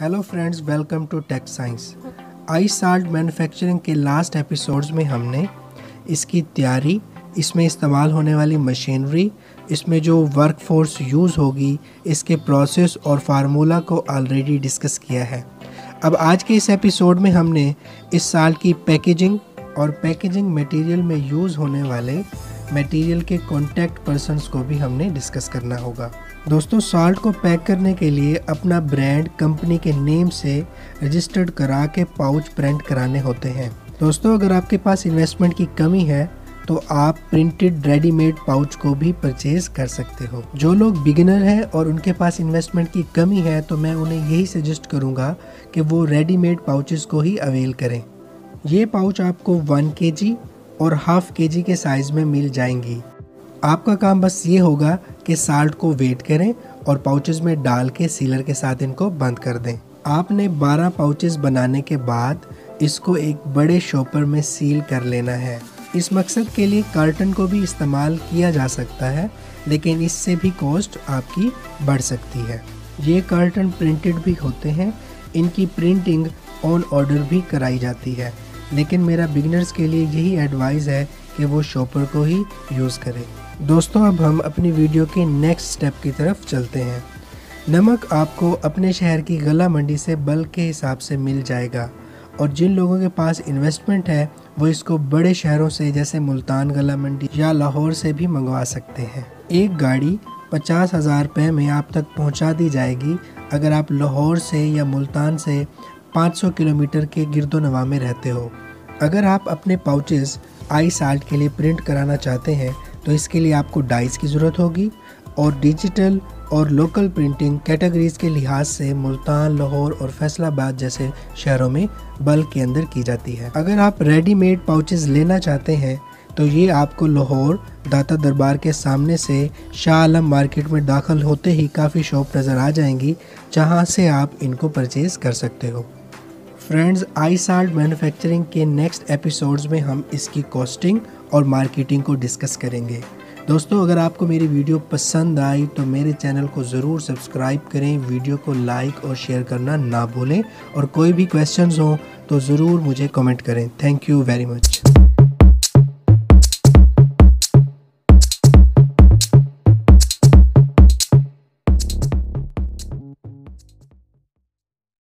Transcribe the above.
Hello friends welcome to tech science I salt manufacturing के last episodes में हमने इसकी तैयारी, इसमें इस्तेमाल होने वाली मशीनरी इसमें जो वर्क फोर्स यूज़ होगी, इसके प्रोसेस और फार्मूला को ऑलरेडी डिस्कस किया है। अब आज के इस एपिसोड में हमने इस साल की पैकेजिंग और पैकेजिंग मटेरियल में यूज़ होने वाले मटेरियल के कॉन्टैक्ट पर्सनस को भी हमने डिस्कस करना होगा। दोस्तों साल्ट को पैक करने के लिए अपना ब्रांड कंपनी के नेम से रजिस्टर्ड करा के पाउच प्रिंट कराने होते हैं। दोस्तों, अगर आपके पास इन्वेस्टमेंट की कमी है तो आप प्रिंटेड रेडीमेड पाउच को भी परचेज कर सकते हो। जो लोग बिगिनर हैं और उनके पास इन्वेस्टमेंट की कमी है तो मैं उन्हें यही सजेस्ट करूँगा कि वो रेडीमेड पाउचेस को ही अवेल करें। ये पाउच आपको वन के और हाफ़ के जी के साइज़ में मिल जाएँगी। आपका काम बस ये होगा कि साल्ट को वेट करें और पाउचेस में डाल के सीलर के साथ इनको बंद कर दें। आपने 12 पाउचेस बनाने के बाद इसको एक बड़े शॉपर में सील कर लेना है। इस मकसद के लिए कार्टन को भी इस्तेमाल किया जा सकता है, लेकिन इससे भी कॉस्ट आपकी बढ़ सकती है। ये कार्टन प्रिंटेड भी होते हैं, इनकी प्रिंटिंग ऑन ऑर्डर भी कराई जाती है। लेकिन मेरा बिगनर्स के लिए यही एडवाइस है कि वो शॉपर को ही यूज़ करें। दोस्तों, अब हम अपनी वीडियो के नेक्स्ट स्टेप की तरफ़ चलते हैं। नमक आपको अपने शहर की गला मंडी से बल्क के हिसाब से मिल जाएगा और जिन लोगों के पास इन्वेस्टमेंट है, वो इसको बड़े शहरों से, जैसे मुल्तान गला मंडी या लाहौर से भी मंगवा सकते हैं। एक गाड़ी पचास हज़ार रुपये में आप तक पहुँचा दी जाएगी। अगर आप लाहौर से या मुल्तान से 500 किलोमीटर के गिरदो नवा में रहते हो। अगर आप अपने पाउचेस आई साल्ट के लिए प्रिंट कराना चाहते हैं तो इसके लिए आपको डाइस की ज़रूरत होगी और डिजिटल और लोकल प्रिंटिंग कैटेगरीज के लिहाज से मुल्तान, लाहौर और फैसलाबाद जैसे शहरों में बल्क के अंदर की जाती है। अगर आप रेडीमेड पाउचेस लेना चाहते हैं तो ये आपको लाहौर, दाता दरबार के सामने से शाह आलम मार्केट में दाखिल होते ही काफ़ी शॉप नज़र आ जाएँगी, जहाँ से आप इनको परचेज़ कर सकते हो। फ्रेंड्स, आई साल्ट मैन्युफैक्चरिंग के नेक्स्ट एपिसोड्स में हम इसकी कॉस्टिंग और मार्केटिंग को डिस्कस करेंगे। दोस्तों, अगर आपको मेरी वीडियो पसंद आई तो मेरे चैनल को ज़रूर सब्सक्राइब करें, वीडियो को लाइक और शेयर करना ना भूलें, और कोई भी क्वेश्चंस हो तो ज़रूर मुझे कमेंट करें। Thank you very much.